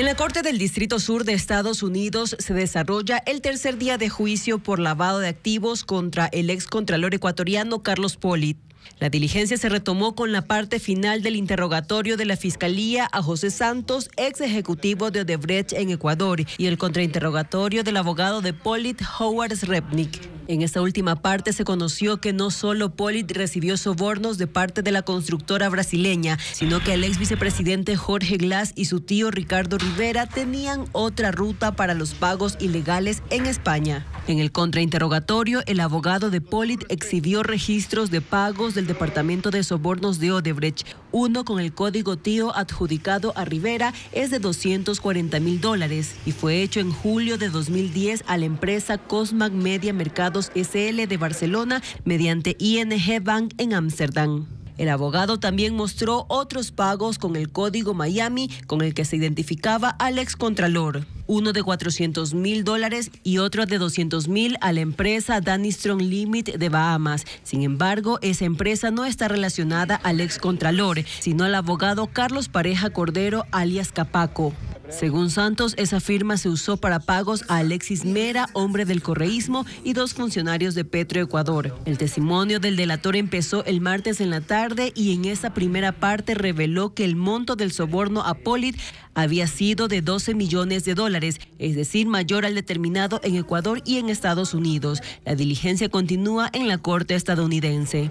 En la Corte del Distrito Sur de Estados Unidos se desarrolla el tercer día de juicio por lavado de activos contra el ex contralor ecuatoriano Carlos Polit. La diligencia se retomó con la parte final del interrogatorio de la Fiscalía a José Santos, ex ejecutivo de Odebrecht en Ecuador, y el contrainterrogatorio del abogado de Polit, Howard Srebnik. En esta última parte se conoció que no solo Polit recibió sobornos de parte de la constructora brasileña, sino que el ex vicepresidente Jorge Glass y su tío Ricardo Rivera tenían otra ruta para los pagos ilegales en España. En el contrainterrogatorio, el abogado de Polit exhibió registros de pagos del Departamento de Sobornos de Odebrecht. Uno con el código tío adjudicado a Rivera es de 240 mil dólares y fue hecho en julio de 2010 a la empresa Cosmac Media Mercados SL de Barcelona mediante ING Bank en Ámsterdam. El abogado también mostró otros pagos con el código Miami con el que se identificaba al excontralor uno de 400 mil dólares y otro de 200 mil a la empresa Danny Strong Limit de Bahamas. Sin embargo, esa empresa no está relacionada al excontralor, sino al abogado Carlos Pareja Cordero, alias Capaco. Según Santos, esa firma se usó para pagos a Alexis Mera, hombre del correísmo, y dos funcionarios de Petroecuador. El testimonio del delator empezó el martes en la tarde y en esa primera parte reveló que el monto del soborno a Polit había sido de 12 millones de dólares, es decir, mayor al determinado en Ecuador y en Estados Unidos. La diligencia continúa en la Corte estadounidense.